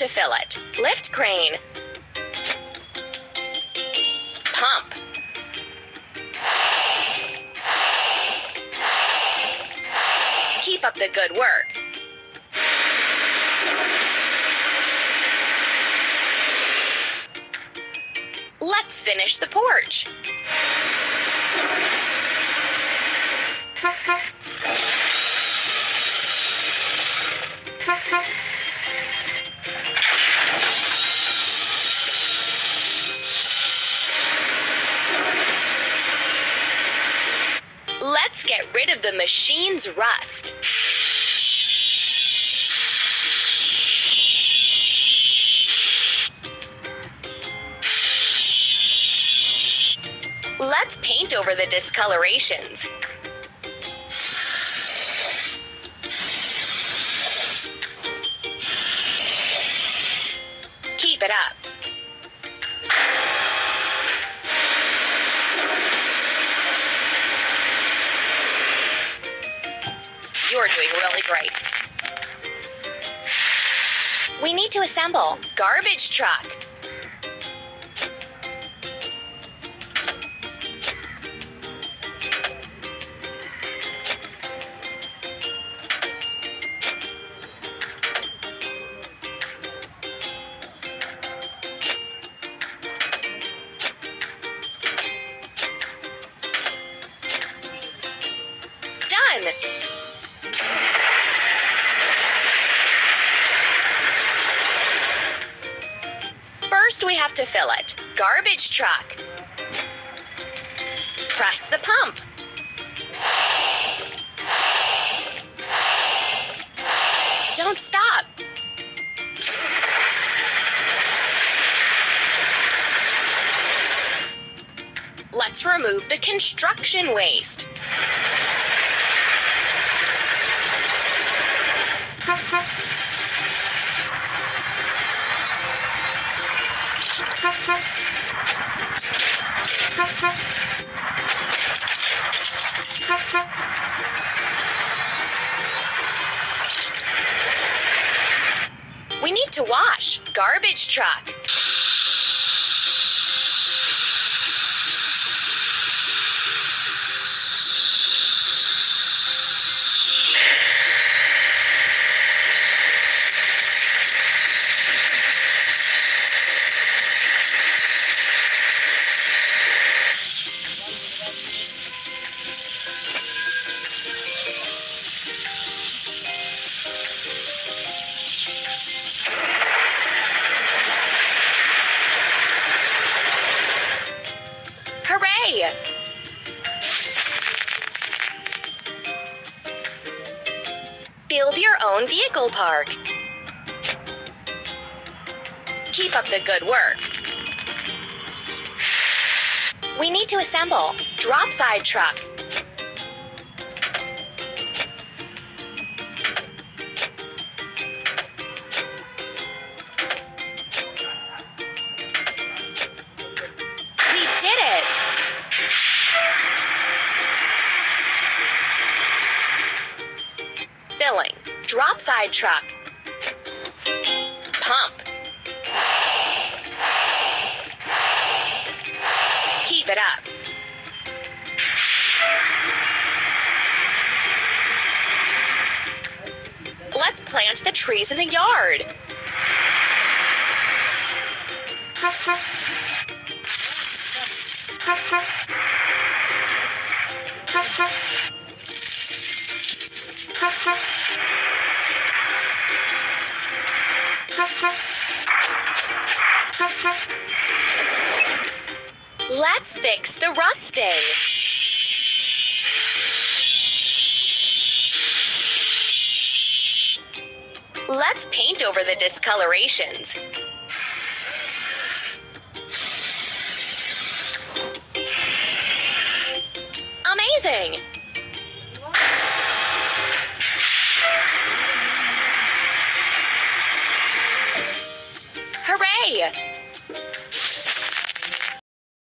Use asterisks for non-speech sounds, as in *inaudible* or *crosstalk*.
to fill it. Lift crane. Pump. Keep up the good work. Let's finish the porch. Get rid of the machine's rust. Let's paint over the discolorations. Keep it up. We need to assemble garbage truck. First, we have to fill it. Garbage truck. Press the pump. Don't stop. Let's remove the construction waste. *laughs* We need to wash. Garbage truck. Build your own vehicle park. Keep up the good work. We need to assemble drop side truck. Filling. Drop side truck. Pump. Keep it up. Let's plant the trees in the yard. Let's fix the rusting. Let's paint over the discolorations. Amazing!